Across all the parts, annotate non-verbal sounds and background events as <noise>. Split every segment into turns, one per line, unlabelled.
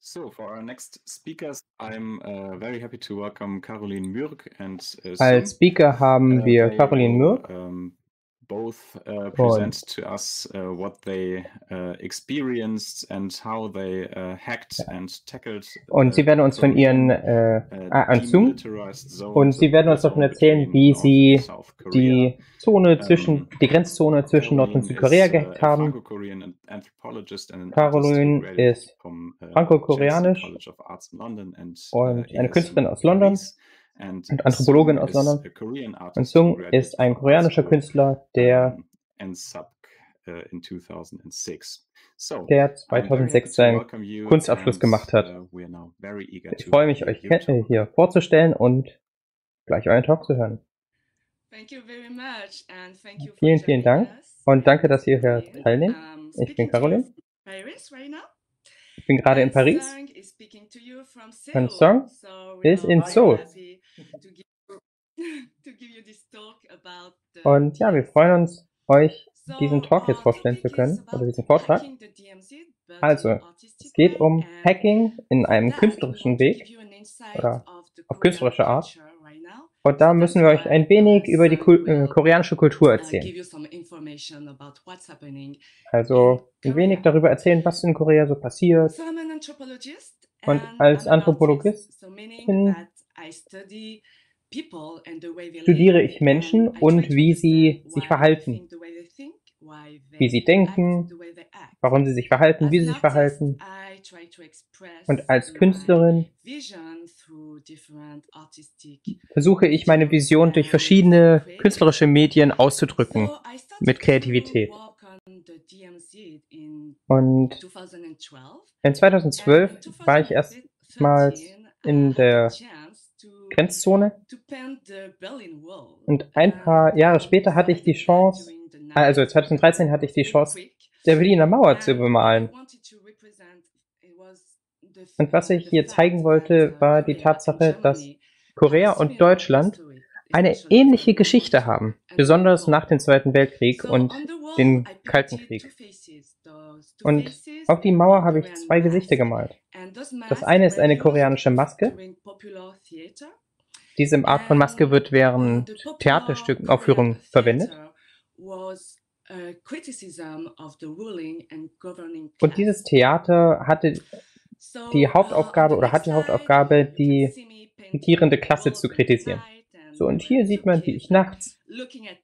So, for our next speakers, I'm uh, very happy to welcome Caroline Mürk and uh,
Als Speaker haben
Uh,
wir Caroline Mürk
um, both uh, present to us uh, what they uh, experienced and how they uh, hacked and tackled.
und sie werden uns von ihren äh,
uh,
ah,
demilitarized zone,
und sie werden uns davon erzählen, wie sie die Zone zwischen, die Grenzzone zwischen Nord- und Südkorea
uh,
gehackt haben.
An- an
Caroline ist
uh,
franco-koreanisch und
uh,
eine Künstlerin
in
aus London und Anthropologin aus London. Und Sung ist ein koreanischer Künstler, der,
uh, in 2006. So,
der
I'm very happy
2006
to
seinen Kunstabschluss gemacht hat.
uh,
Ich freue mich, euch hier vorzustellen und gleich euren Talk zu hören.
Thank you very much and thank you for
Vielen, vielen Dank und danke, dass ihr hier teilnehmt. Ich bin Caroline. Ich bin gerade in Paris und. Song ist in Seoul. Und ja, wir freuen uns, euch diesen Talk jetzt
our
vorstellen zu können oder
about
diesen Vortrag. Also, es geht um Hacking in einem künstlerischen Weg oder auf künstlerische Art. Und da müssen wir euch ein wenig
uh,
über die äh, koreanische Kultur
uh,
erzählen. Also ein wenig darüber erzählen, was in Korea so passiert. Und als. Anthropologist Studiere ich Menschen und wie sie sich verhalten, wie sie denken, warum sie sich verhalten, wie sie sich verhalten. Und als Künstlerin versuche ich meine Vision durch verschiedene künstlerische Medien auszudrücken mit Kreativität. Und
2012.
in 2012 war ich erstmals in der Grenzzone und ein paar Jahre später hatte ich die Chance, also 2013 hatte ich die Chance, der Berliner Mauer zu bemalen. Und was ich hier zeigen wollte, war die Tatsache, dass Korea und Deutschland eine ähnliche Geschichte haben, besonders nach dem Zweiten Weltkrieg und den Kalten Krieg. Und auf die Mauer habe ich zwei Gesichter gemalt. Das eine ist eine koreanische Maske. Diese Art von Maske wird während Theaterstücken, Aufführungen verwendet. Und dieses Theater hatte die Hauptaufgabe oder hat die Hauptaufgabe, die regierende Klasse zu kritisieren. So, und hier sieht man, wie ich nachts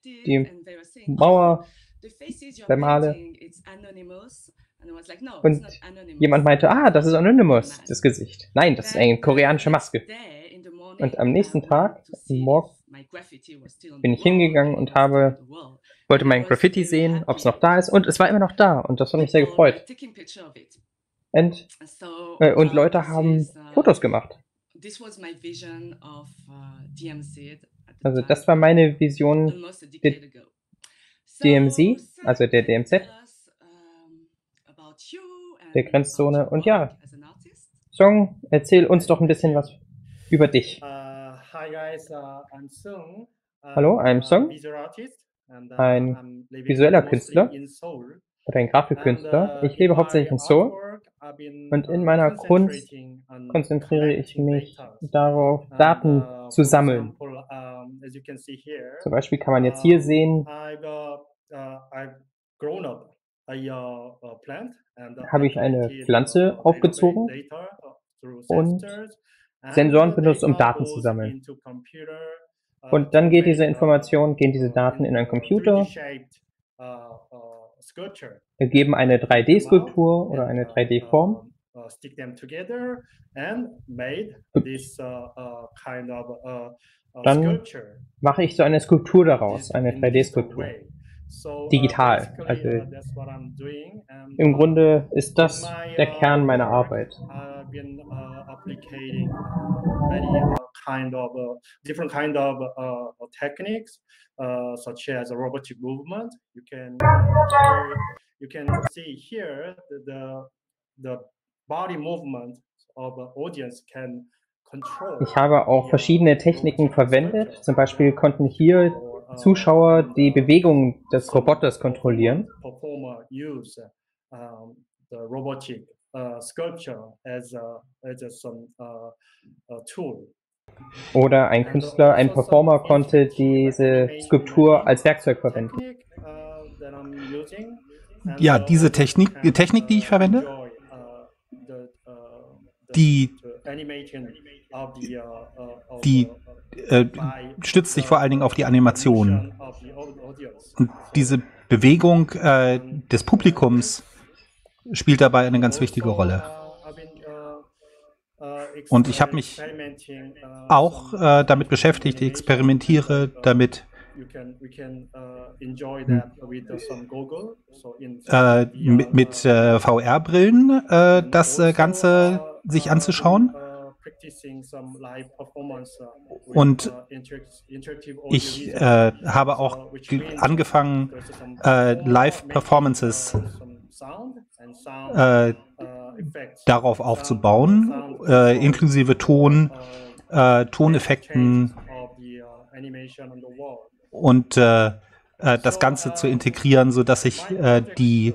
die Mauer bemale. Und jemand meinte, ah, das ist Anonymous, das Gesicht. Nein, das ist eine koreanische Maske. Und am nächsten Tag, morgen, bin ich hingegangen und habe, wollte mein Graffiti sehen, ob es noch da ist. Und es war immer noch da. Und das hat mich sehr gefreut. Und, äh, und Leute haben Fotos gemacht. Also das war meine Vision der DMZ, also der DMZ, der Grenzzone. Und ja, Song, erzähl uns doch ein bisschen was über dich.
Uh, hi guys, uh, I'm Sung. Uh,
Hallo, I'm Sung. Ein visueller Künstler. Oder ein Grafikkünstler. Ich lebe hauptsächlich in Seoul. Und in meiner Kunst konzentriere ich mich darauf, Daten zu sammeln.
um,
Zum Beispiel kann man jetzt hier sehen, habe ich eine Pflanze aufgezogen und Sensoren benutzt, um Daten zu sammeln. Und dann geht diese Information, gehen diese Daten in einen Computer,
3D-shaped, sculpture.
ergeben eine
Take them out
3D-Skulptur oder eine
uh,
3D-Form.
uh, uh, stick them together and made this uh, uh, kind of uh, uh,
Dann. Mache ich so eine Skulptur daraus, eine
in digital
3D-Skulptur.
Uh,
Digital, also
uh, I'm uh,
Grunde ist das der Kern meiner Arbeit. Ich habe auch verschiedene Techniken verwendet. Zum Beispiel konnten hier Zuschauer die Bewegung des Roboters kontrollieren.
Performer use the robotic uh, sculpture as a, as a, some uh, a tool.
Oder ein Künstler, ein Performer konnte diese Skulptur als Werkzeug verwenden.
Uh,
Ja,
uh,
diese Technik, die
can,
Technik, die ich
uh,
verwende,
uh, uh,
die,
uh, uh,
die
uh,
äh, stützt sich vor allen Dingen auf die Animation. Und diese Bewegung äh, des Publikums spielt dabei eine ganz wichtige Rolle. Und ich habe mich Auch äh, damit beschäftigt, ich experimentiere damit, äh, mit, mit äh, VR-Brillen äh, das äh, Ganze sich anzuschauen. Und Ich äh, habe auch ge- angefangen, äh, Live-Performances äh, darauf aufzubauen, äh, inklusive Ton, äh, Toneffekten und äh, das Ganze zu integrieren, so dass ich die,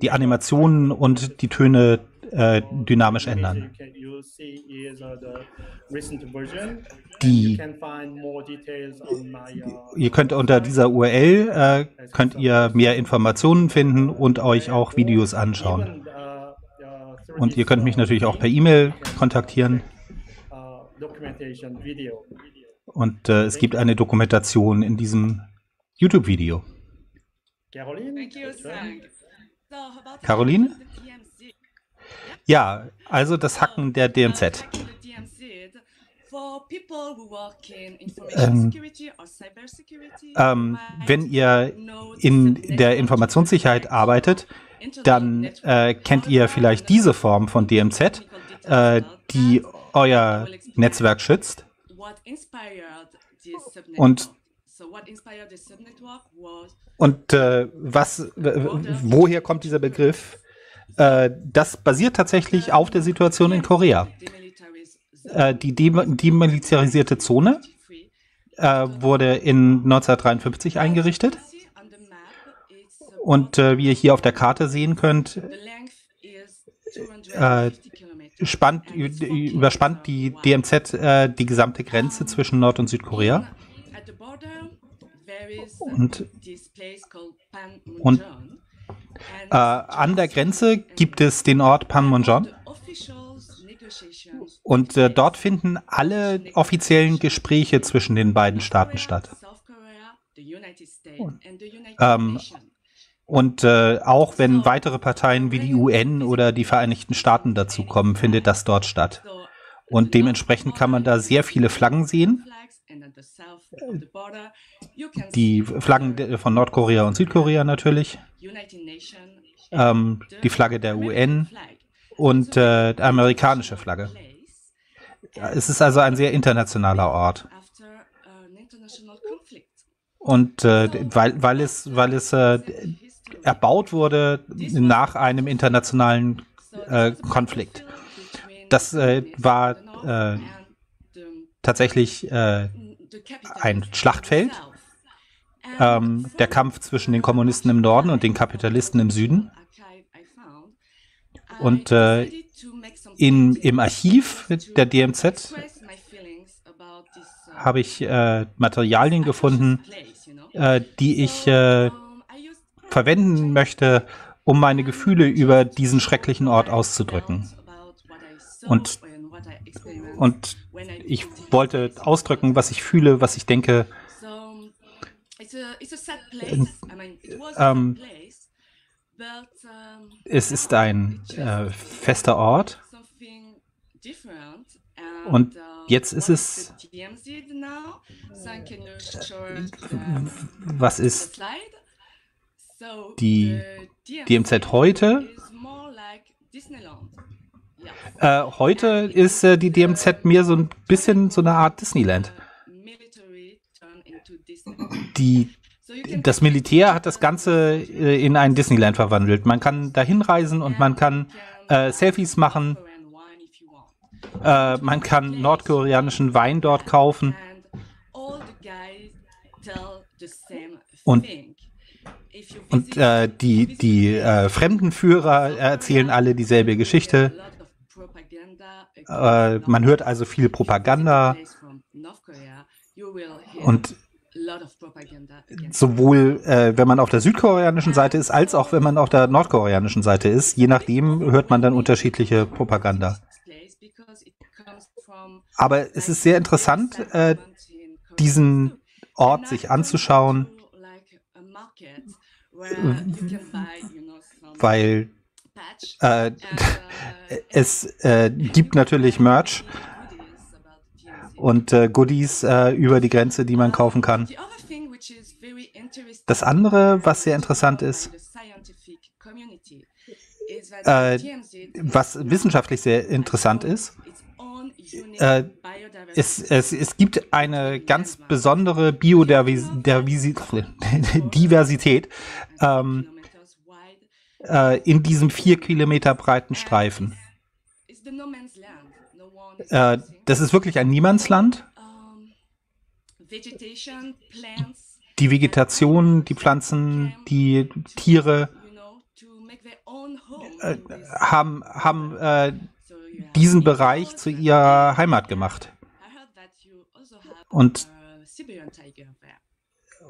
die Animationen und die Töne äh, dynamisch ändern. Die, ihr könnt unter dieser URL äh, könnt ihr mehr Informationen finden und euch auch Videos anschauen. Und ihr könnt mich natürlich auch per E-Mail kontaktieren. Und äh, es gibt eine Dokumentation in diesem YouTube-Video.
About
Caroline? Ja, also das Hacken der DMZ.
information
Ähm, Ähm, wenn ihr in der Informationssicherheit arbeitet, dann äh, kennt ihr vielleicht diese Form von DMZ, äh, die euer Netzwerk schützt. Und- Und äh, was, woher kommt dieser Begriff? Äh, das basiert tatsächlich auf der Situation in Korea. Äh, die dem- demilitarisierte Zone äh, wurde in 1953 eingerichtet. Und äh, wie ihr hier auf der Karte sehen könnt, äh, spannt, überspannt die DMZ die gesamte Grenze zwischen Nord- und Südkorea.
Und,
und, Äh, an der Grenze gibt es den Ort Panmunjom und äh, dort finden alle offiziellen Gespräche zwischen den beiden Staaten statt. Ähm, Und äh, auch wenn weitere Parteien wie die UN oder die Vereinigten Staaten dazukommen, findet das dort statt. Und dementsprechend kann man da sehr viele Flaggen sehen. Die Flaggen de- von Nordkorea und Südkorea natürlich, ähm, die Flagge der UN und äh, die amerikanische Flagge. Es ist also ein sehr internationaler Ort. Und äh, weil, weil es, weil es äh, erbaut wurde nach einem internationalen äh, Konflikt. Das äh, war äh, tatsächlich ein Schlachtfeld. Ähm, der Kampf zwischen den Kommunisten im Norden und den Kapitalisten im Süden. Und äh, in, im Archiv der DMZ habe ich äh, Materialien gefunden, äh, die ich äh, verwenden möchte, um meine Gefühle über diesen schrecklichen Ort auszudrücken. Und, und ich wollte ausdrücken, was ich fühle, was ich denke. <laughs> Es ist ein äh, fester Ort. und jetzt ist es, was ist die DMZ heute? Äh, heute ist äh, die DMZ mir so ein bisschen so eine Art Disneyland. Die das Militär hat das Ganze äh, in ein Disneyland verwandelt. Man kann dahin reisen und man kann äh, Selfies machen. Äh, man kann nordkoreanischen Wein dort kaufen. Und, und äh, die, die äh, Fremdenführer erzählen alle dieselbe Geschichte. Äh, man hört also viel Propaganda. Und sowohl äh, wenn man auf der südkoreanischen Seite ist, als auch wenn man auf der nordkoreanischen Seite ist. Je nachdem hört man dann unterschiedliche Propaganda. Aber es ist sehr interessant, äh, diesen Ort sich anzuschauen, weil äh, <laughs> es äh, gibt natürlich Merch und äh, Goodies äh, über die Grenze, die man kaufen kann. Das andere, was sehr interessant ist, äh, was wissenschaftlich sehr interessant ist, äh, es, es, es gibt eine ganz besondere Biodiversität <laughs> ähm, äh, in diesem vier Kilometer breiten Streifen. Äh, das ist wirklich ein Niemandsland. Die Vegetation, die Pflanzen, die Tiere äh, haben, haben äh, diesen Bereich zu ihrer Heimat gemacht. Und,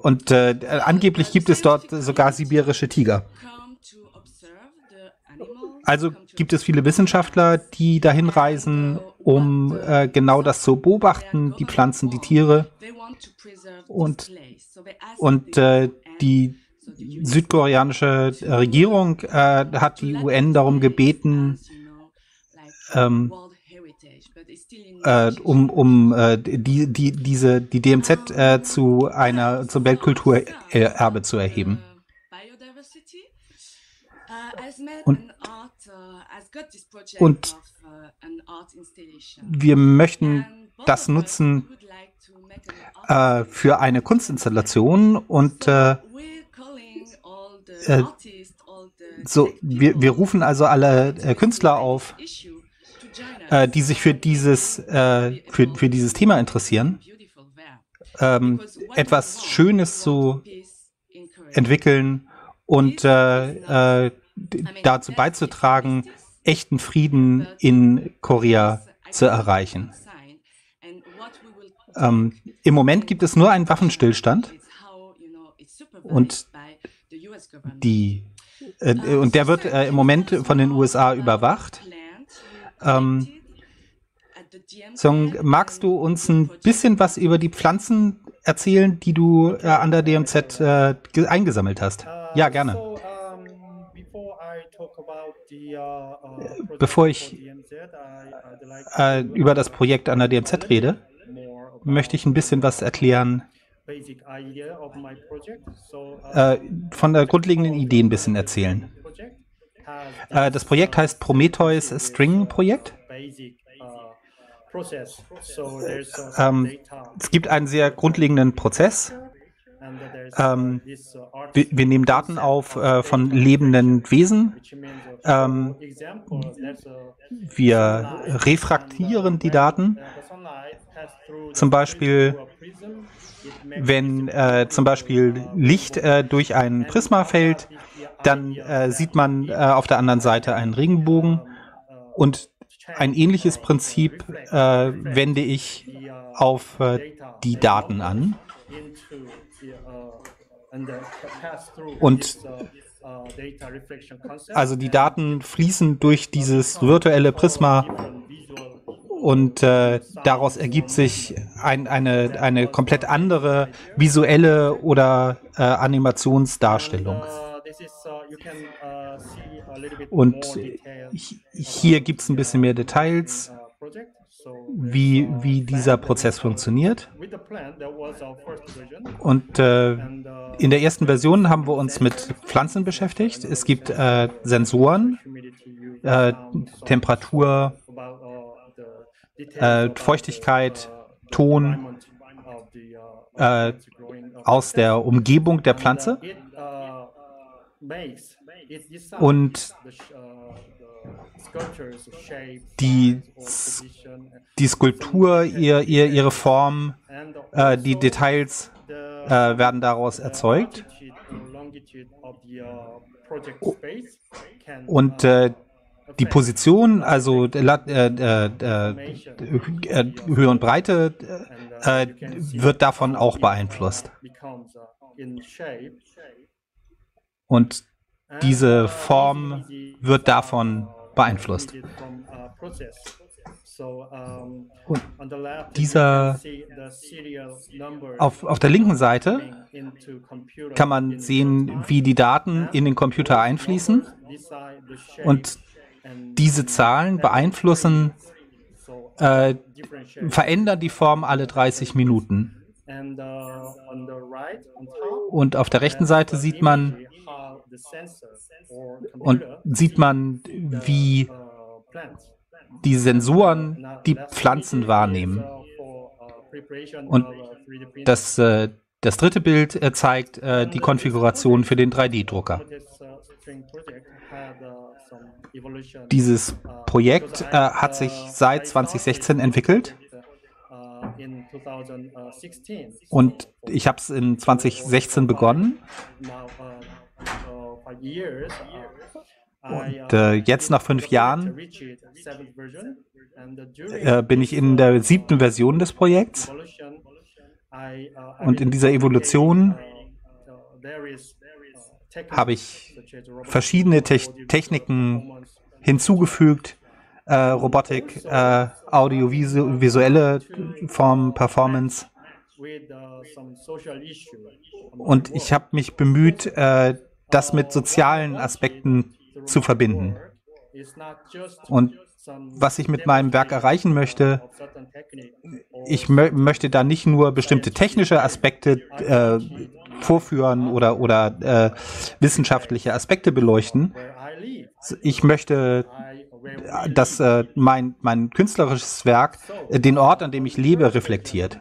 und äh, angeblich gibt es dort sogar sibirische Tiger. Also gibt es viele Wissenschaftler, die dahin reisen, um äh, genau das zu beobachten, die Pflanzen, die Tiere. Und, und äh, die südkoreanische Regierung äh, hat die UN darum gebeten, ähm, äh, um, um äh, die, die, diese, die DMZ äh, zu einer zum Weltkulturerbe zu erheben. Und, und wir möchten das nutzen äh, für eine Kunstinstallation und äh, äh, so, wir, wir rufen also alle äh, Künstler auf, äh, die sich für dieses, für, für dieses Thema interessieren, ähm, etwas Schönes zu entwickeln und dazu beizutragen, echten Frieden in Korea zu erreichen. Ähm, Im Moment gibt es nur einen Waffenstillstand und die äh, und der wird äh, im Moment von den USA überwacht. Ähm, Song, magst du uns ein bisschen was über die Pflanzen erzählen, die du äh, an der DMZ äh, eingesammelt hast? Ja, gerne. Bevor ich äh, über das Projekt an der DMZ rede, möchte ich ein bisschen was erklären, äh, von der grundlegenden Idee ein bisschen erzählen. Äh, das Projekt heißt Prometheus String Projekt. Ähm, es gibt einen sehr grundlegenden Prozess. Ähm, wir, wir, nehmen Daten auf äh, von lebenden Wesen. Ähm, wir refraktieren die Daten. Zum Beispiel, wenn äh, zum Beispiel Licht äh, durch ein Prisma fällt, dann äh, sieht man äh, auf der anderen Seite einen Regenbogen und ein ähnliches Prinzip äh, wende ich auf die Daten an. Und also die Daten fließen durch dieses virtuelle Prisma und äh, daraus ergibt sich ein, eine, eine komplett andere visuelle oder äh, Animationsdarstellung. Und hier gibt es ein bisschen mehr Details, wie, wie dieser Prozess funktioniert. Und äh, in der ersten Version haben wir uns mit Pflanzen beschäftigt. Es gibt äh, Sensoren, äh, Temperatur, äh, Feuchtigkeit, Ton äh, aus der Umgebung der Pflanze. Und die, die Skulptur, ihr, ihr, ihre Form, äh, die Details äh, werden daraus erzeugt. Und äh, die Position, also äh, äh, äh, Höhe und Breite, wird davon auch beeinflusst. Und diese Form wird davon beeinflusst. Und dieser auf, auf der linken Seite kann man sehen, wie die Daten in den Computer einfließen und diese Zahlen beeinflussen, äh, verändern die Form alle 30 Minuten. Und auf der rechten Seite sieht man und sieht man, wie die Sensoren die Pflanzen wahrnehmen. Und das, äh, das dritte Bild äh, zeigt äh, die Konfiguration für den 3D-Drucker. Dieses Projekt hat sich seit 2016 entwickelt. Und ich habe es in 2016 begonnen. Und äh, jetzt nach fünf Jahren äh, bin ich in der siebten Version des Projekts. Und in dieser Evolution habe ich verschiedene Te Techniken hinzugefügt. Äh, Robotik, äh, audiovisuelle Form, Performance. Und ich habe mich bemüht, äh, das mit sozialen Aspekten zu verbinden. Und was ich mit meinem Werk erreichen möchte, ich mö möchte da nicht nur bestimmte technische Aspekte äh, vorführen oder, oder äh, wissenschaftliche Aspekte beleuchten. Ich möchte, dass äh, mein, mein künstlerisches Werk äh, den Ort, an dem ich lebe, reflektiert.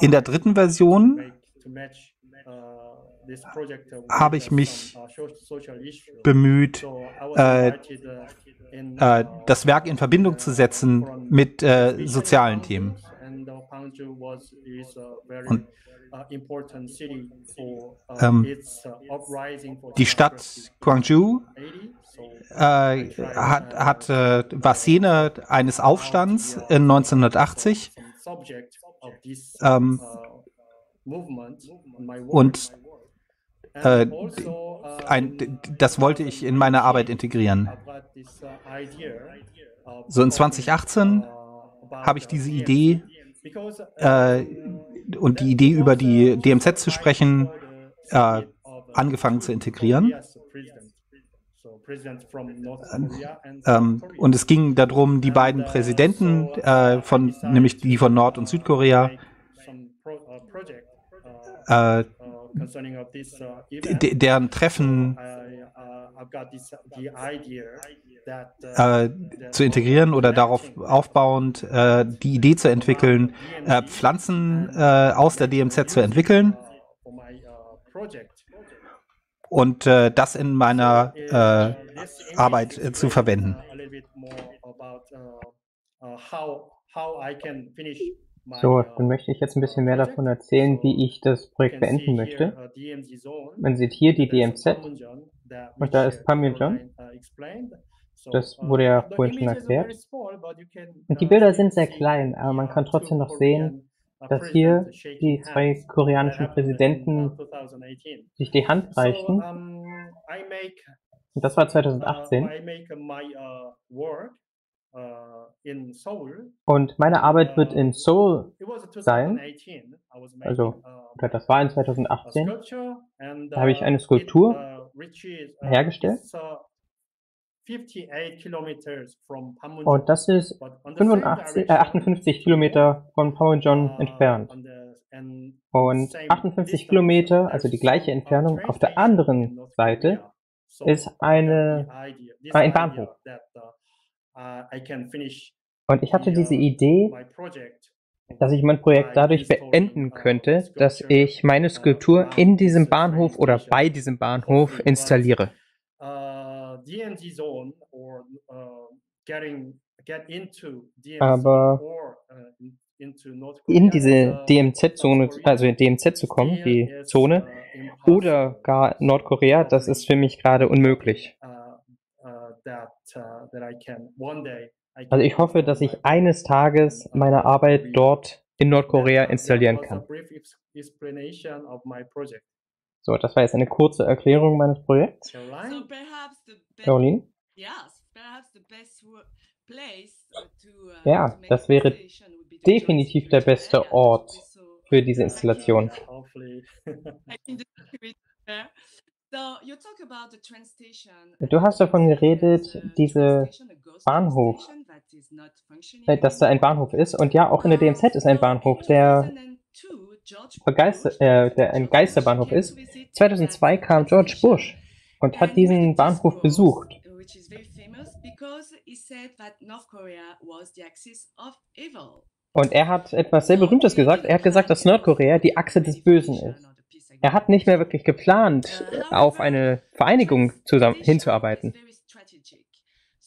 In der dritten Version habe ich mich bemüht, äh, äh, das Werk in Verbindung zu setzen mit äh, sozialen Themen. Und ähm, die Stadt Guangzhou äh, hat, hat, äh, war Szene eines Aufstands in 1980. Ähm, und äh, ein, das wollte ich in meine Arbeit integrieren. So in 2018 habe ich diese Idee äh, und die Idee über die DMZ zu sprechen äh, angefangen zu integrieren. Ähm, und es ging darum, die beiden Präsidenten äh, von, nämlich die von Nord- und Südkorea, äh, deren Treffen äh, zu integrieren oder darauf aufbauend äh, die Idee zu entwickeln, äh, Pflanzen äh, aus der DMZ zu entwickeln. Und äh, das in meiner äh, Arbeit zu verwenden.
So, dann möchte ich jetzt ein bisschen mehr davon erzählen, wie ich das Projekt beenden möchte. Man sieht hier die DMZ und da ist Parmesan. Das wurde ja vorhin schon erklärt. Und die Bilder sind sehr klein, aber man kann trotzdem noch sehen, dass hier die zwei koreanischen Präsidenten sich die Hand reichten. Und das war 2018. Und meine Arbeit wird in Seoul sein. Also, das war in 2018. Da habe ich eine Skulptur hergestellt. Und das ist 85, äh, 58 Kilometer von Panmunjom entfernt. Und 58 Kilometer, also die gleiche Entfernung, auf der anderen Seite ist eine, ein Bahnhof. Und ich hatte diese Idee, dass ich mein Projekt dadurch beenden könnte, dass ich meine Skulptur in diesem Bahnhof oder bei diesem Bahnhof installiere. Aber in diese DMZ-Zone, also in DMZ zu kommen, die Zone, oder gar Nordkorea, das ist für mich gerade unmöglich. Also ich hoffe, dass ich eines Tages meine Arbeit dort in Nordkorea installieren kann. So, das war jetzt eine kurze Erklärung meines Projekts. Caroline? Ja, das wäre definitiv der beste Ort für diese Installation. <laughs> Du hast davon geredet, diese Bahnhof, äh, dass da ein Bahnhof ist. Und ja, auch in der DMZ ist ein Bahnhof, der, Begeister, äh, der ein Geisterbahnhof ist. 2002 kam George Bush und hat diesen Bahnhof besucht. Und er hat etwas sehr Berühmtes gesagt. Er hat gesagt, dass Nordkorea die Achse des Bösen ist. Er hat nicht mehr wirklich geplant, auf eine Vereinigung zusammen hinzuarbeiten.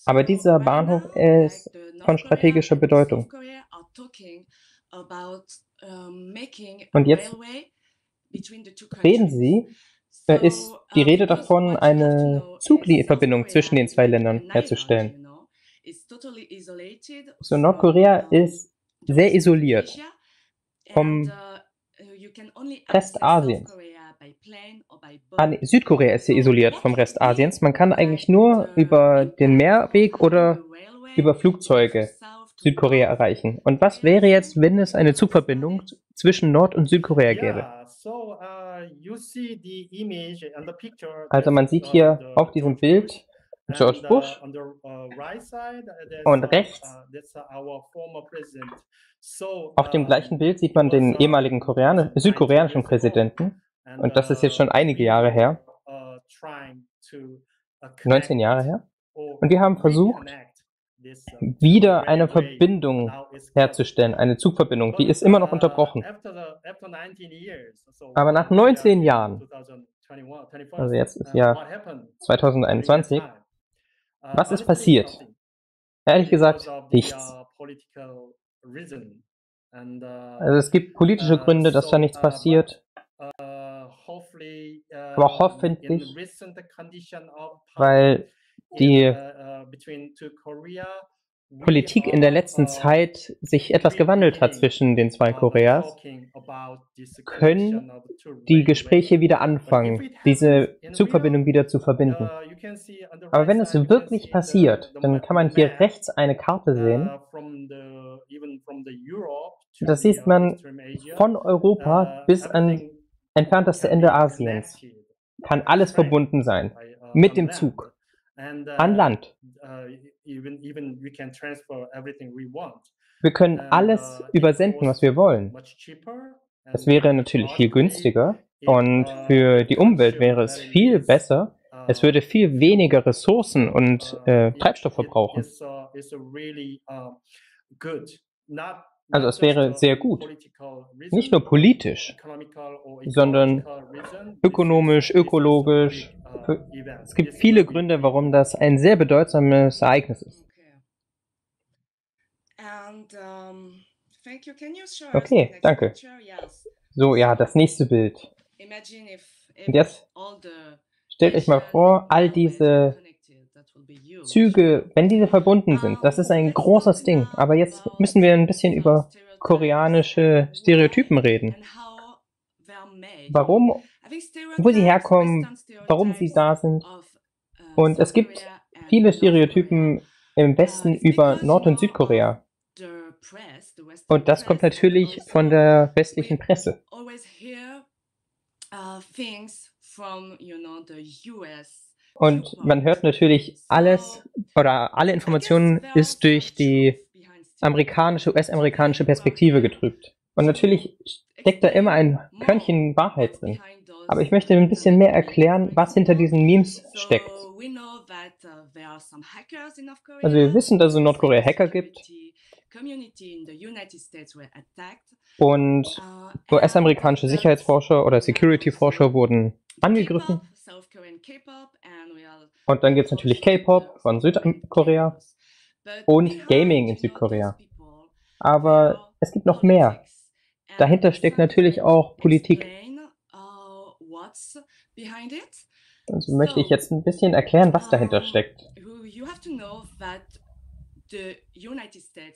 Aber dieser Bahnhof ist von strategischer Bedeutung. Und jetzt reden Sie, äh, ist die Rede davon, eine Zugverbindung zwischen den zwei Ländern herzustellen. So, Nordkorea ist sehr isoliert vom Rest Asiens. Ah, Südkorea ist sehr isoliert vom Rest Asiens. Man kann eigentlich nur über den Meerweg oder über Flugzeuge Südkorea erreichen. Und was wäre jetzt, wenn es eine Zugverbindung zwischen Nord- und Südkorea gäbe? Also man sieht hier auf diesem Bild George Bush und rechts auf dem gleichen Bild sieht man den ehemaligen Korean südkoreanischen Präsidenten und das ist jetzt schon einige Jahre her. 19 Jahre her. Und wir haben versucht, wieder eine Verbindung herzustellen, eine Zugverbindung. Die ist immer noch unterbrochen. Aber nach 19 Jahren, also jetzt ist ja 2021, was ist passiert? Ehrlich gesagt, nichts. Also es gibt politische Gründe, dass da nichts passiert. Aber hoffentlich, weil die Politik in der letzten Zeit sich etwas gewandelt hat zwischen den zwei Koreas, können die Gespräche wieder anfangen, diese Zugverbindung wieder zu verbinden. Aber wenn es wirklich passiert, dann kann man hier rechts eine Karte sehen. Da sieht man von Europa bis an entfernteste Ende Asiens. Kann alles verbunden sein. Mit dem Zug. An Land. Wir können alles übersenden, was wir wollen. Es wäre natürlich viel günstiger und für die Umwelt wäre es viel besser. Es würde viel weniger Ressourcen und äh, Treibstoff verbrauchen. Also es wäre sehr gut. Nicht nur politisch, sondern ökonomisch, ökologisch. Es gibt viele Gründe, warum das ein sehr bedeutsames Ereignis ist. Okay, danke. So, ja, das nächste Bild. Und jetzt stellt euch mal vor, all diese Züge, wenn diese verbunden sind, das ist ein großes Ding. Aber jetzt müssen wir ein bisschen über koreanische Stereotypen reden. Warum, wo sie herkommen, warum sie da sind. Und es gibt viele Stereotypen im Westen über Nord- und Südkorea. Und das kommt natürlich von der westlichen Presse. Und man hört natürlich alles oder alle Informationen ist durch die amerikanische, US-amerikanische Perspektive getrübt. Und natürlich steckt da immer ein Körnchen Wahrheit drin. Aber ich möchte ein bisschen mehr erklären, was hinter diesen Memes steckt. Also wir wissen, dass es in Nordkorea Hacker gibt. Und
uh,
US-amerikanische Sicherheitsforscher oder Security-Forscher wurden angegriffen. Und dann gibt es natürlich K-Pop von Südkorea und Gaming in Südkorea. Aber es gibt noch mehr. Dahinter steckt natürlich auch Politik. Also möchte ich jetzt ein bisschen erklären, was dahinter steckt.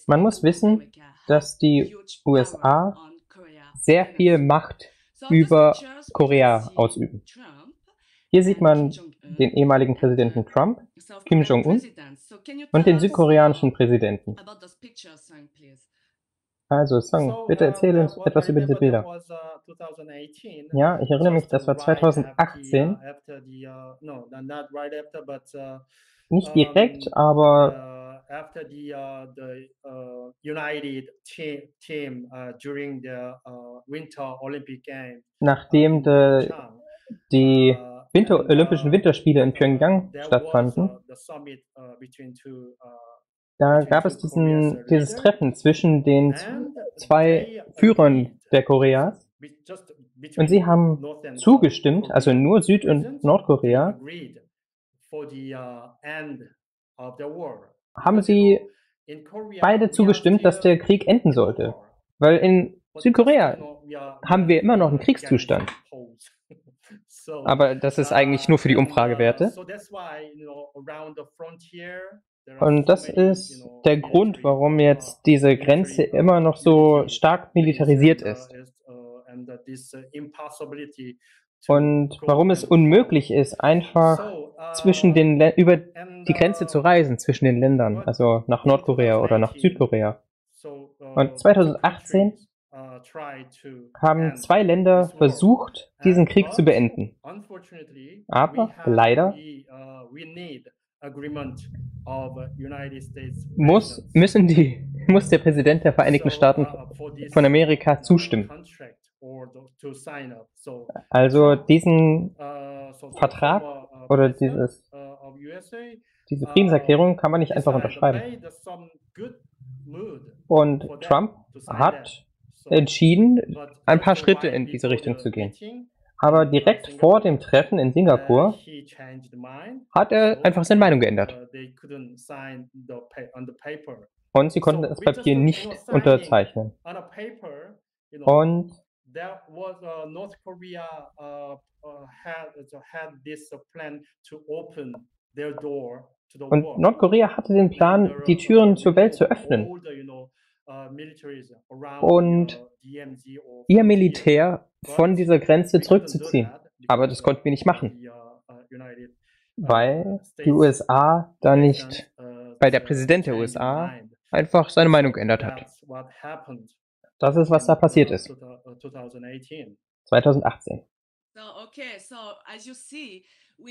Man muss wissen, dass die USA sehr viel Macht über Korea ausüben. Hier sieht man den ehemaligen Präsidenten Trump, Kim Jong-un und den südkoreanischen Präsidenten. Also, Song, bitte erzähle uns etwas über diese Bilder. Ja, ich erinnere mich, das war 2018. Nicht direkt, aber
uh, uh, uh, uh,
nachdem de, die Winter Olympischen Winterspiele in Pyongyang stattfanden, da gab es diesen, dieses Treffen zwischen den zwei Führern der Koreas. und sie haben zugestimmt, also nur Süd- und Nordkorea, haben sie beide zugestimmt, dass der Krieg enden sollte. Weil in Südkorea haben wir immer noch einen Kriegszustand. Aber das ist eigentlich nur für die Umfragewerte. Und das ist der Grund, warum jetzt diese Grenze immer noch so stark militarisiert ist. Und warum es unmöglich ist, einfach zwischen den über die Grenze zu reisen zwischen den Ländern, also nach Nordkorea oder nach Südkorea. Und 2018 haben zwei Länder versucht, diesen Krieg zu beenden. Aber leider muss, müssen die, <laughs> muss der Präsident der Vereinigten Staaten von Amerika zustimmen. Also diesen Vertrag oder dieses, diese Friedenserklärung kann man nicht einfach unterschreiben. Und Trump hat entschieden, ein paar Schritte in diese Richtung zu gehen. Aber direkt vor dem Treffen in Singapur hat er einfach seine Meinung geändert. Und sie konnten das Papier nicht unterzeichnen. Und und Nordkorea hatte den Plan, die Türen zur Welt zu öffnen. Und ihr Militär von dieser Grenze zurückzuziehen. Aber das konnten wir nicht machen, weil die USA da nicht, weil der Präsident der USA einfach seine Meinung geändert hat. Das ist, was da passiert ist. 2018.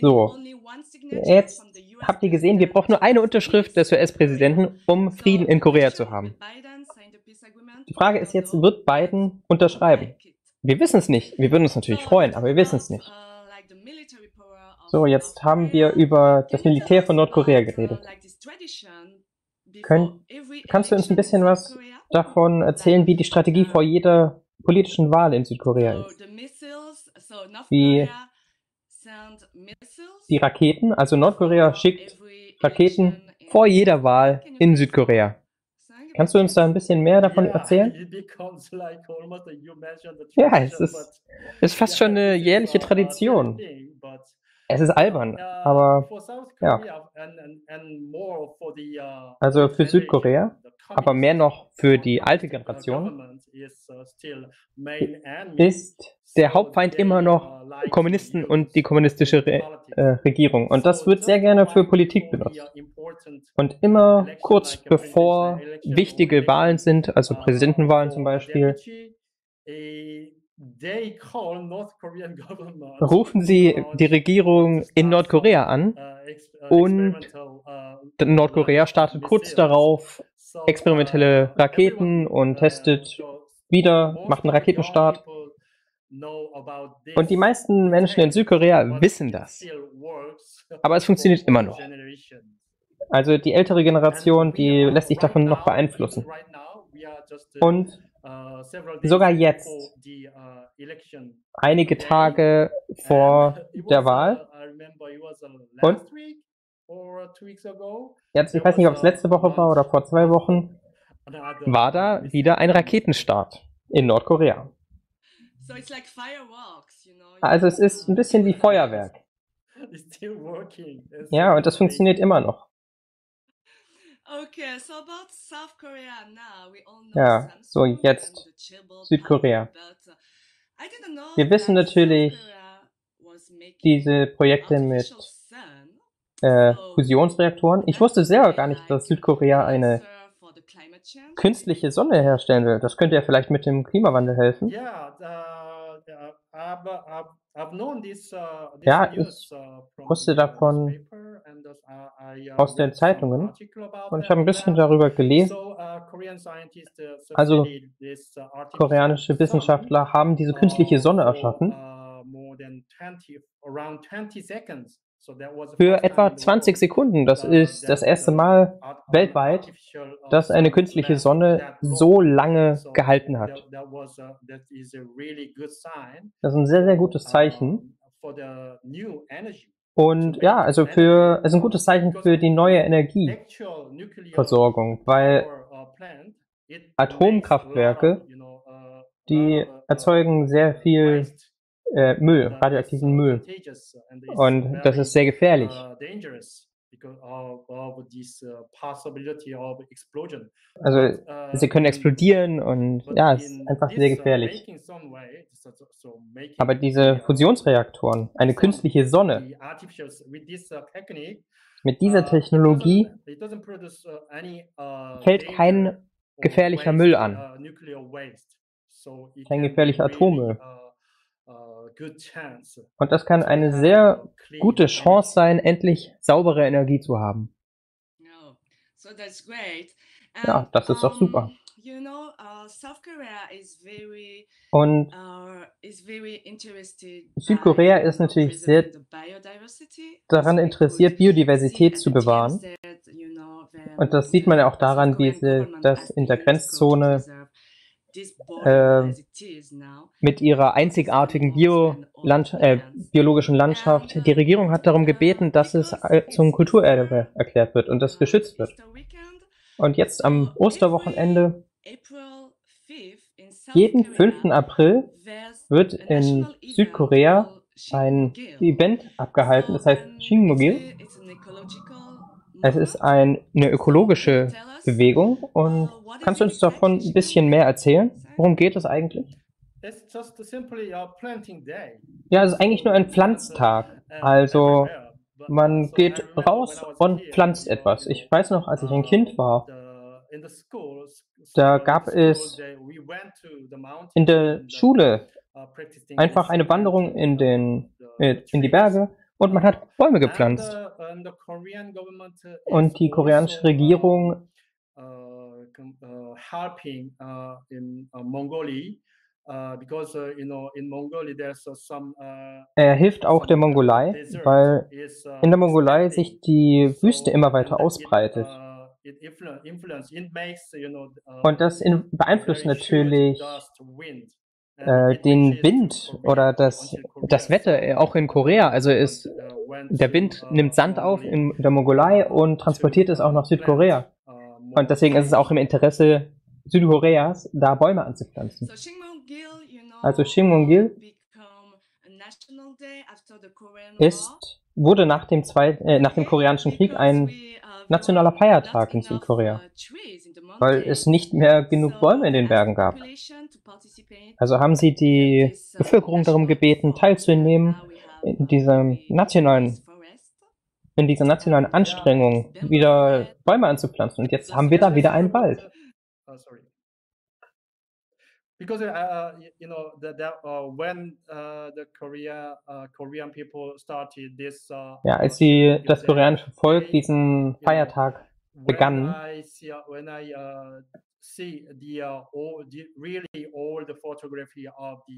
So, jetzt habt ihr gesehen, wir brauchen nur eine Unterschrift des US-Präsidenten, um Frieden in Korea zu haben. Die Frage ist jetzt, wird Biden unterschreiben? Wir wissen es nicht. Wir würden uns natürlich freuen, aber wir wissen es nicht. So, jetzt haben wir über das Militär von Nordkorea geredet. Könnt, kannst du uns ein bisschen was davon erzählen, wie die Strategie vor jeder politischen Wahl in Südkorea ist? Wie die Raketen, also Nordkorea schickt Raketen vor jeder Wahl in Südkorea. Kannst du uns da ein bisschen mehr davon erzählen? Ja, es ist, ist fast schon eine jährliche Tradition. Es ist albern, aber ja. Also für Südkorea, aber mehr noch für die alte Generation, ist der Hauptfeind immer noch Kommunisten und die kommunistische Re äh, Regierung. Und das wird sehr gerne für Politik benutzt. Und immer kurz bevor wichtige Wahlen sind, also Präsidentenwahlen zum Beispiel, <laughs> rufen sie die Regierung in Nordkorea an und Nordkorea startet kurz darauf experimentelle Raketen und testet wieder, macht einen Raketenstart. Und die meisten Menschen in Südkorea wissen das. Aber es funktioniert immer noch. Also die ältere Generation, die lässt sich davon noch beeinflussen. Und sogar jetzt, einige Tage vor <laughs> der Wahl, und jetzt, ich weiß nicht, ob es letzte Woche war oder vor zwei Wochen, war da wieder ein Raketenstart in Nordkorea. Also es ist ein bisschen wie Feuerwerk. <laughs> Ja, und das funktioniert immer noch. Ja, so jetzt Südkorea. Wir wissen natürlich diese Projekte mit äh, Fusionsreaktoren. Ich wusste selber gar nicht, dass Südkorea eine künstliche Sonne herstellen will. Das könnte ja vielleicht mit dem Klimawandel helfen.
Ja,
ja, ich wusste davon aus den Zeitungen und ich habe ein bisschen darüber gelesen. Also koreanische Wissenschaftler haben diese künstliche Sonne erschaffen für etwa 20 Sekunden. Das ist das erste Mal weltweit, dass eine künstliche Sonne so lange gehalten hat. Das ist ein sehr, sehr gutes Zeichen. Und ja, also für, es ist ein gutes Zeichen für die neue Energieversorgung, weil Atomkraftwerke, die erzeugen sehr viel äh, Müll, radioaktiven Müll. Und das ist sehr gefährlich. Also sie können explodieren und ja, es ist einfach sehr gefährlich. Aber diese Fusionsreaktoren, eine künstliche Sonne, mit dieser Technologie fällt kein gefährlicher Müll an, kein gefährlicher Atommüll. Und das kann eine sehr gute Chance sein, endlich saubere Energie zu haben. Ja, das ist doch super. Und Südkorea ist natürlich sehr daran interessiert, Biodiversität zu bewahren. Und das sieht man ja auch daran, wie sie das in der Grenzzone äh, mit ihrer einzigartigen Bio Land äh, biologischen Landschaft. Die Regierung hat darum gebeten, dass es zum Kulturerbe erklärt wird und das geschützt wird. Und jetzt am Osterwochenende, jeden 5. April, wird in Südkorea ein Event abgehalten, das heißt Shinmugil. Es ist ein, eine ökologische Bewegung und kannst du uns davon ein bisschen mehr erzählen? Worum geht es eigentlich? Ja, es ist eigentlich nur ein Pflanztag. Also man geht raus und pflanzt etwas. Ich weiß noch, als ich ein Kind war, da gab es in der Schule einfach eine Wanderung in, den, äh, in die Berge und man hat Bäume gepflanzt. Und die koreanische Regierung
uh, helping uh, in uh, Mongolia. Because, you know, in Mongolia there's some,
er hilft auch der Mongolei, weil in der Mongolei sich die Wüste immer weiter ausbreitet. Und das in, beeinflusst natürlich äh, den Wind oder das, das Wetter, auch in Korea. Also ist, der Wind nimmt Sand auf in der Mongolei und transportiert es auch nach Südkorea. Und deswegen ist es auch im Interesse Südkoreas, da Bäume anzupflanzen. Also Shimongil ist, wurde nach dem, Zweit, äh, nach dem Koreanischen Krieg ein nationaler Feiertag in Südkorea, weil es nicht mehr genug Bäume in den Bergen gab. Also haben sie die Bevölkerung darum gebeten, teilzunehmen in diesem nationalen in dieser nationalen Anstrengung, wieder Bäume anzupflanzen. Und jetzt haben wir da wieder einen Wald.
Oh, because uh, you know that, that uh, when uh, the Korea uh, Korean people started this uh,
ja als sie das koreanische Volk diesen Feiertag
uh, the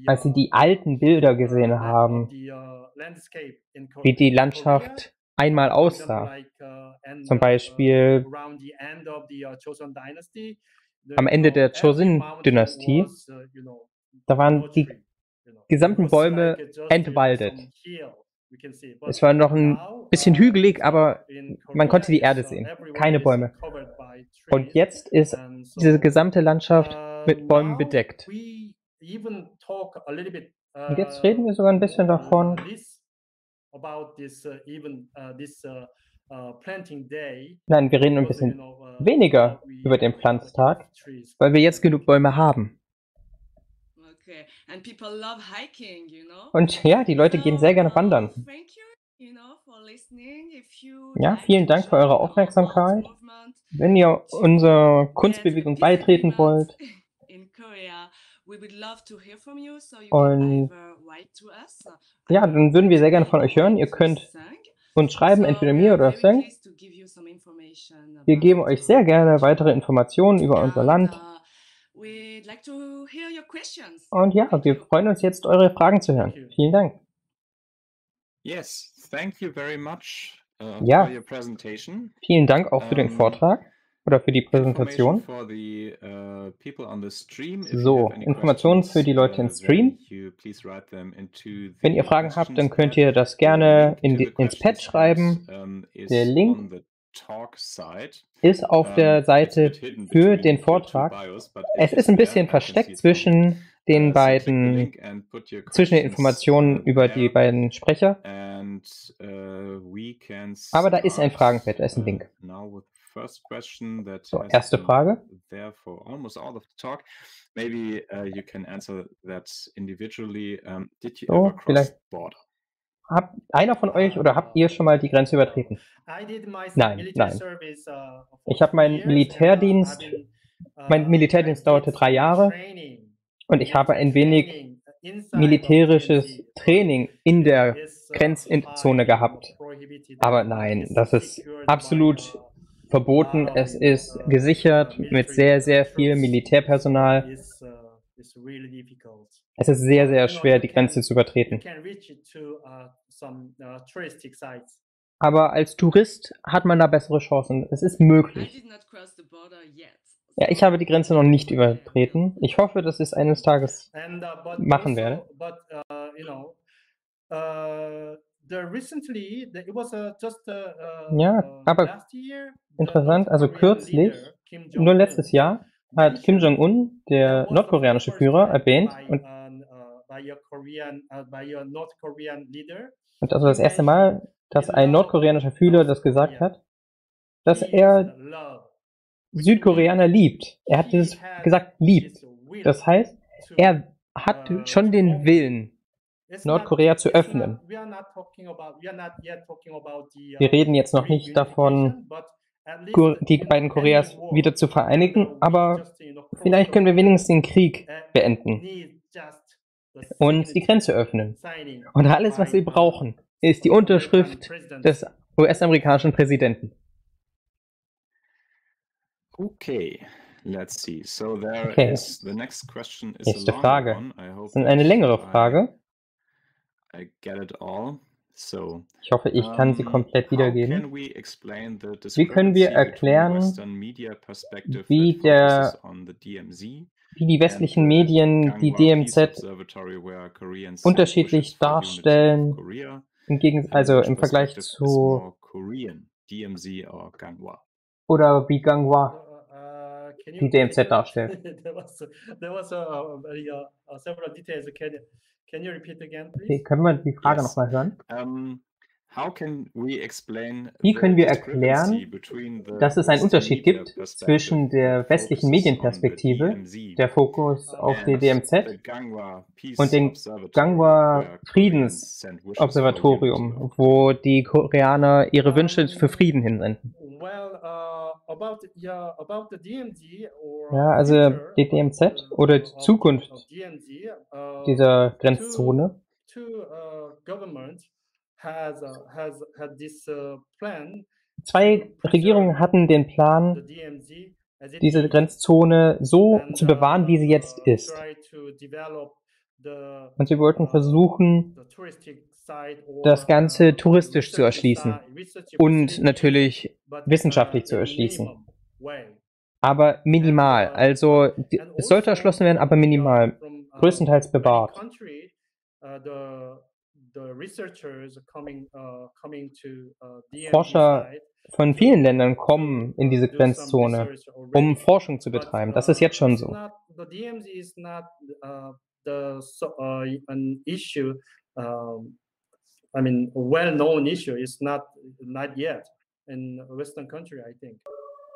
als sie die alten Bilder gesehen haben wie die Landschaft einmal aussah. Zum Beispiel am Ende der Joseon-Dynastie, da waren die gesamten Bäume entwaldet. Es war noch ein bisschen hügelig, aber man konnte die Erde sehen. Keine Bäume. Und jetzt ist diese gesamte Landschaft mit Bäumen bedeckt. Und jetzt reden wir sogar ein bisschen davon, Nein, wir reden ein bisschen weniger über den Pflanztag, weil wir jetzt genug Bäume haben. Und ja, die Leute gehen sehr gerne wandern. Ja, vielen Dank für eure Aufmerksamkeit. Wenn ihr unserer Kunstbewegung beitreten wollt, <laughs> und ja, dann würden wir sehr gerne von euch hören. Ihr könnt uns schreiben, entweder mir oder Seng. Wir geben euch sehr gerne weitere Informationen über unser Land. Und ja, wir freuen uns jetzt, eure Fragen zu hören. Vielen Dank.
Yes, thank you very much uh,
Ja.
for your presentation.
Vielen Dank auch für den
Ähm,
Vortrag oder für die Präsentation.
Uh,
So, Informationen für die Leute im
uh,
Stream. Wenn ihr Fragen habt, dann könnt ihr das gerne in die, ins Pad schreiben. Der Link. Ist auf der Seite für den Vortrag. Es ist ein bisschen versteckt zwischen
uh,
den
the
beiden, zwischen den Informationen
uh,
über die beiden Sprecher.
Uh,
Aber da ist ein Fragenfeld, da ist ein
uh,
Link.
The first question that
So, erste Frage.
there for almost all of the talk. Maybe uh, you can answer that individually. Um, did you
So,
ever cross
vielleicht-
border?
Habt einer von euch oder habt ihr schon mal die Grenze übertreten? Nein, nein. Ich habe meinen Militärdienst, mein Militärdienst dauerte drei Jahre und ich habe ein wenig militärisches Training in der Grenzzone gehabt. Aber nein, das ist absolut verboten. Es ist gesichert mit sehr, sehr viel Militärpersonal. Es ist sehr, sehr schwer, die Grenze zu übertreten. Aber als Tourist hat man da bessere Chancen. Es ist möglich. Ja, ich habe die Grenze noch nicht übertreten. Ich hoffe, dass ich es eines Tages machen werde. Ja, aber interessant, also kürzlich, nur letztes Jahr, hat Kim Jong-un, der nordkoreanische Führer, erwähnt, und, und das war das erste Mal, dass ein nordkoreanischer Führer das gesagt hat, dass er Südkoreaner liebt. Er hat es gesagt, liebt. Das heißt, er hat schon den Willen, Nordkorea zu öffnen. Wir reden jetzt noch nicht davon, die beiden Koreas wieder zu vereinigen, aber vielleicht können wir wenigstens den Krieg beenden und die Grenze öffnen. Und alles, was wir brauchen, ist die Unterschrift des US-amerikanischen Präsidenten.
Okay, let's see. So there
Okay.
is the next question is
Nächste Frage.
one. I hope
Das ist eine längere
I-
Frage.
I get it all. So,
Ich hoffe, ich kann sie
um,
komplett wiedergeben.
can we explain the
Wie können wir erklären,
Western media perspective
wie der- Wie die westlichen Medien die DMZ unterschiedlich darstellen, im Gegen also im Vergleich zu
more Korean, DMZ or Gangwon?
oder wie Gangwa
die
DMZ darstellt.
Can, can you repeat again, please?
Okay, können wir die Frage
Yes.
nochmal hören?
Um, how can we explain
Wie können wir erklären,
between the
dass es einen
Western
Unterschied
media
gibt
perspective
zwischen der westlichen Medienperspektive, der Fokus auf die
and
DMZ
the Gangwon Peace
und
for unity
Friedensobservatorium, wo die Koreaner ihre Wünsche für Frieden hinsenden.
Uh,
Ja, also die DMZ oder die Zukunft
uh,
dieser Grenzzone.
Uh, has uh, has had this uh, plan
Zwei Regierungen hatten den Plan, diese Grenzzone so zu bewahren, wie sie jetzt
uh,
ist.
develop the,
Und sie wollten
uh,
versuchen, das Ganze
uh,
touristisch zu erschließen und natürlich wissenschaftlich
uh,
zu erschließen. aber minimal. Also es sollte erschlossen werden, aber minimal. Größtenteils bewahrt. Forscher von vielen Ländern kommen in diese Grenzzone, um Forschung zu betreiben. Das ist jetzt schon so.
I mean, a well-known issue is not not yet in Western country, I think.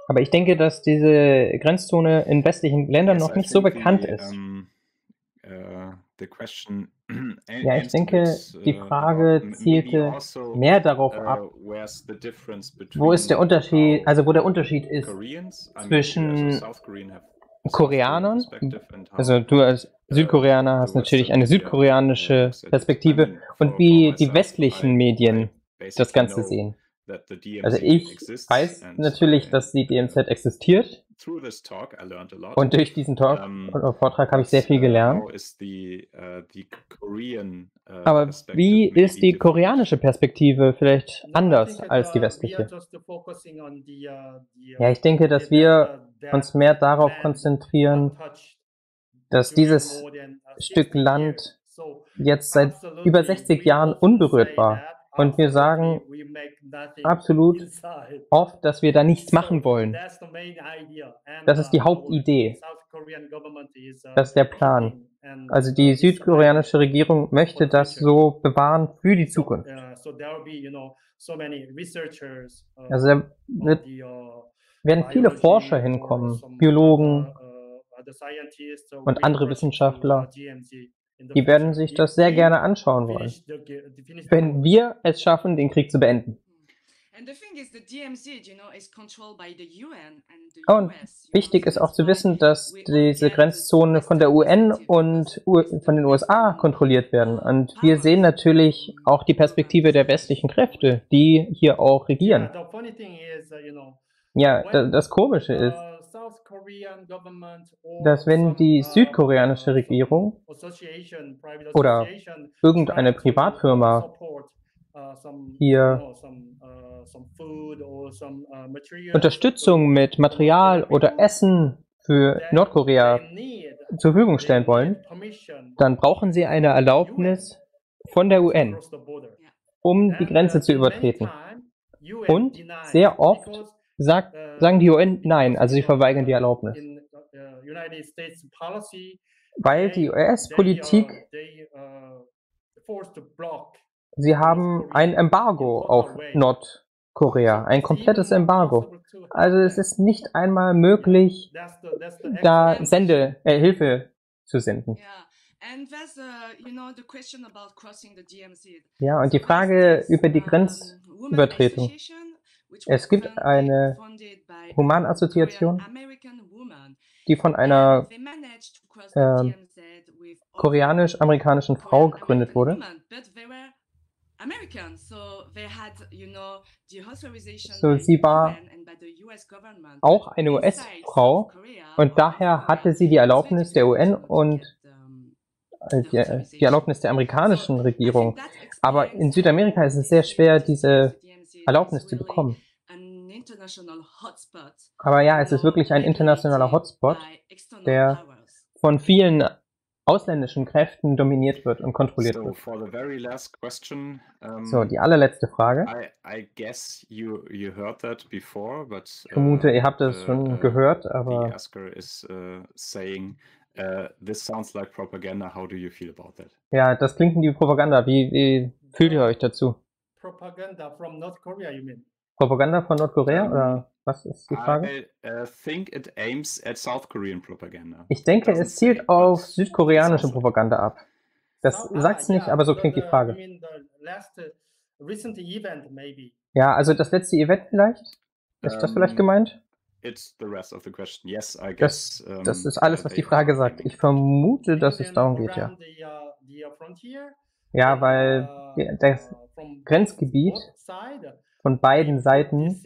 Aber ich denke, dass diese Grenzzone in westlichen Ländern noch nicht so bekannt ist.
Uh, <clears throat>
Ja, ich denke, die
uh,
Frage zielte
also,
mehr darauf ab, wo ist der Unterschied, also wo der Unterschied ist zwischen Koreanern, also du als Südkoreaner hast natürlich eine südkoreanische Perspektive und wie die westlichen Medien das Ganze sehen. Also ich weiß natürlich, dass die DMZ existiert und durch diesen Talk und Vortrag habe ich sehr viel gelernt. Aber wie ist die koreanische Perspektive vielleicht anders als die westliche? Ja, ich denke, dass wir uns mehr darauf konzentrieren, dass dieses Stück Land jetzt seit über 60 Jahren unberührt war. Und wir sagen absolut oft, dass wir da nichts machen wollen. Das ist die Hauptidee. Das ist der Plan. Also die südkoreanische Regierung möchte das so bewahren für die Zukunft. Also da wird, werden viele Forscher hinkommen, Biologen und andere Wissenschaftler, die werden sich das sehr gerne anschauen wollen, wenn wir es schaffen, den Krieg zu beenden. Und wichtig ist auch zu wissen, dass diese Grenzzone von der UN und von den USA kontrolliert werden. Und wir sehen natürlich auch die Perspektive der westlichen Kräfte, die hier auch regieren. Ja, das Komische ist, dass wenn die südkoreanische Regierung oder irgendeine Privatfirma hier Unterstützung mit Material oder Essen für Nordkorea zur Verfügung stellen wollen, dann brauchen sie eine Erlaubnis von der UN, um die Grenze zu übertreten. Und sehr oft sagt, sagen die UN nein, also sie verweigern die Erlaubnis. Weil die US-Politik, sie haben ein Embargo auf Nordkorea, ein komplettes Embargo. Also es ist nicht einmal möglich, da Sende, äh, Hilfe zu senden. Ja, und die Frage über die Grenzübertretung. Es gibt eine Humanassoziation, die von einer äh, koreanisch-amerikanischen Frau gegründet wurde. So, sie war auch eine US-Frau und daher hatte sie die Erlaubnis der UN und äh, die, die Erlaubnis der amerikanischen Regierung. Aber in Südamerika ist es sehr schwer, diese Erlaubnis zu bekommen. Aber ja, es ist wirklich ein internationaler Hotspot, der von vielen ausländischen Kräften dominiert wird und kontrolliert wird. So, die allerletzte Frage. Ich vermute, ihr habt das schon gehört, aber ja, das klingt wie Propaganda. Wie, wie fühlt ihr euch dazu?
Propaganda from North Korea, you mean?
Propaganda von Nordkorea oder was ist die Frage?
I uh, think it aims at South Korean propaganda.
Ich denke, es zielt auf südkoreanische Propaganda ab. Das sagt's nicht, aber so klingt die Frage. Ja, also das letzte Event vielleicht? Ist das vielleicht gemeint?
It's the rest of the question. Yes, I
Das,
guess. um,
das ist alles, was die
they-
Frage sagt. Ich vermute, dass es darum geht, ja. Ja, weil die- das Grenzgebiet von beiden Seiten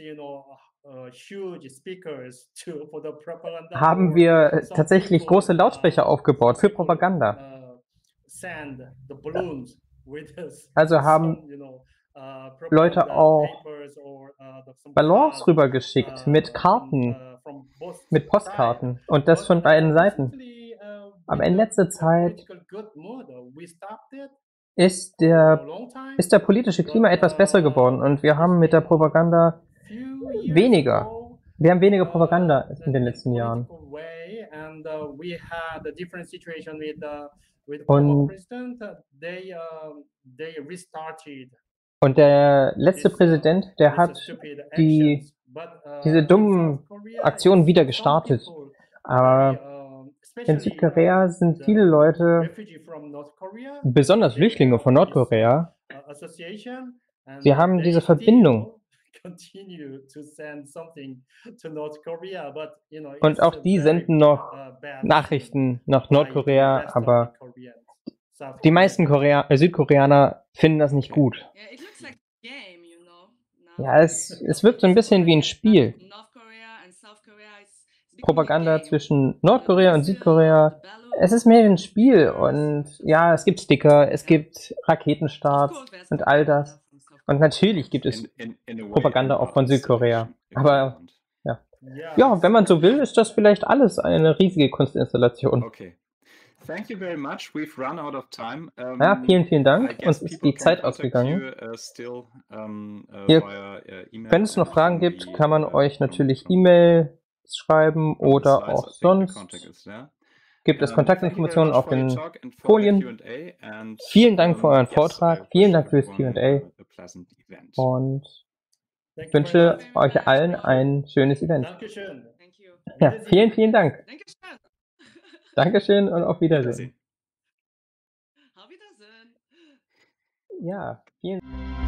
haben wir tatsächlich große Lautsprecher aufgebaut für Propaganda. Also haben Leute auch Ballons rübergeschickt mit Karten mit Postkarten und das von beiden Seiten. Aber in letzter Zeit ist der, ist der politische Klima etwas besser geworden und wir haben mit der Propaganda weniger. Wir haben weniger Propaganda in den letzten Jahren. Und, und der letzte Präsident, der hat die, diese dummen Aktionen wieder gestartet. Aber in Südkorea sind viele Leute, besonders Flüchtlinge von Nordkorea, sie haben diese Verbindung. <laughs> Und auch die senden noch Nachrichten nach Nordkorea, aber die meisten Korea äh, Südkoreaner finden das nicht gut. Ja, es, es wirkt so ein bisschen wie ein Spiel. Propaganda zwischen Nordkorea und Südkorea. Es ist mehr ein Spiel und ja, es gibt Sticker, es gibt Raketenstart und all das. Und natürlich gibt es Propaganda auch von Südkorea. Aber ja. Ja, wenn man so will, ist das vielleicht alles eine riesige Kunstinstallation.
Okay. Thank you very much. We've run out of time.
Um, ja, vielen, vielen Dank. Uns ist die Zeit ausgegangen.
You, uh, still, um, uh,
via, uh, wenn es noch Fragen gibt, kann man euch natürlich E-Mail schreiben oder auch sonst. Is, yeah? Gibt es Kontaktinformationen auf den Folien. Vielen Dank für euren Vortrag. Vielen Dank fürs QA. Und ich wünsche euch allen ein schönes Event.
Dankeschön.
Ja, vielen, vielen Dank. Dankeschön <laughs> und auf Wiedersehen.
Auf Wiedersehen.
Ja, vielen Dank.